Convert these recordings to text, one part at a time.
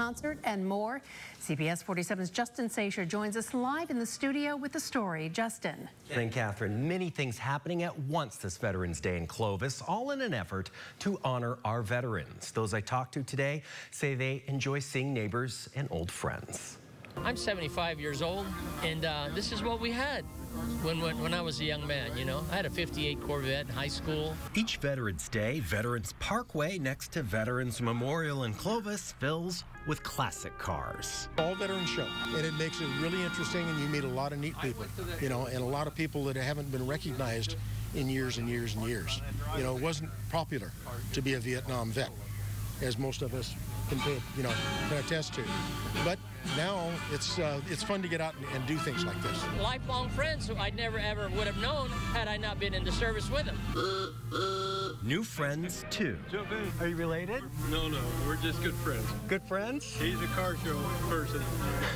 concert, and more. CBS 47's Justin Sacher joins us live in the studio with the story. Justin. And Catherine, many things happening at once this Veterans Day in Clovis, all in an effort to honor our veterans. Those I talked to today say they enjoy seeing neighbors and old friends. I'm 75 years old, and uh, this is what we had when, when, when I was a young man, you know. I had a 58 Corvette in high school. Each Veterans Day, Veterans Parkway next to Veterans Memorial in Clovis fills with classic cars. All veteran show, and it makes it really interesting, and you meet a lot of neat people, you know, and a lot of people that haven't been recognized in years and years and years. You know, it wasn't popular to be a Vietnam vet, as most of us can, you know, can attest to. But now it's uh, it's fun to get out and, and, do things like this. Lifelong friends who I never ever would have known had I not been into service with them. New friends too. Are you related? No, no, we're just good friends. Good friends? He's a car show person.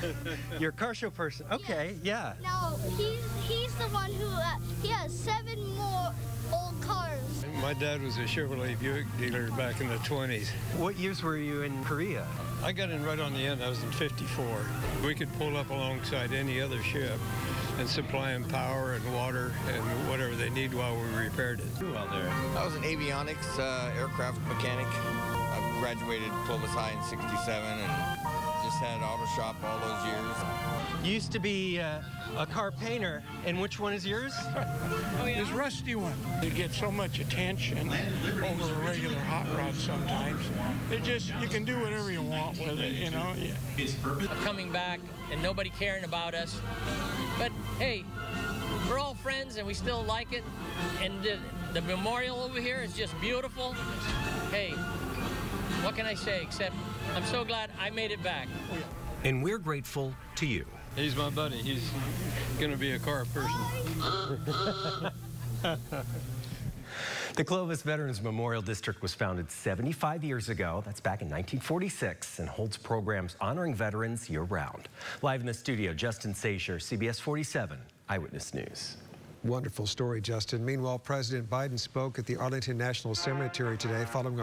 You're a car show person. Okay, yeah. No, he's he's the one who uh, he has seven more old cars. My dad was a Chevrolet Buick dealer back in the 20s. What years were you in Korea? I got in right on the end. I was in 54. We could pull up alongside any other ship and supply them power and water and whatever they need while we repaired it. Well, there. I was an avionics uh, aircraft mechanic. I graduated Clovis High in 67 and just had auto shop all those years. Used to be uh, a car painter, and which one is yours? oh, yeah. This rusty one. You get so much attention over a regular hot rod sometimes. It just, you can do whatever you want with it, you know? Yeah. Coming back and nobody caring about us. But hey, we're all friends and we still like it. And the, the memorial over here is just beautiful. Hey, what can I say except I'm so glad I made it back. And we're grateful to you. He's my buddy. He's going to be a car person. The Clovis Veterans Memorial District was founded 75 years ago. That's back in 1946 and holds programs honoring veterans year-round. Live in the studio, Justin Sacher, CBS 47 Eyewitness News. Wonderful story, Justin. Meanwhile, President Biden spoke at the Arlington National Cemetery today following a